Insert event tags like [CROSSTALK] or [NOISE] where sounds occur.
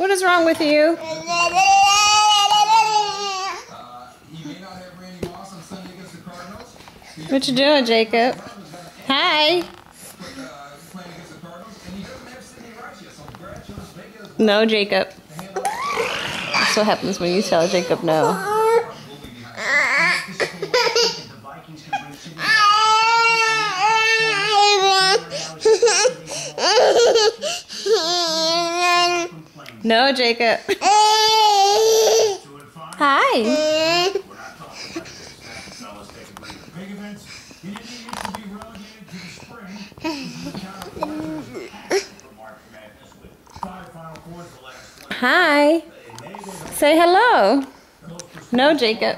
What is wrong with you? Uh, he may not have Randy Moss on Sunday against the Cardinals. He What you doing, Jacob? Hi. uh, playing against the Cardinals, and he doesn't have Sidney Rice yet. So congrats, Jonas Vegas. No, Jacob. That's what happens when you tell Jacob no. [LAUGHS] the Jacob. 20. Hi. Say hello. No, Jacob.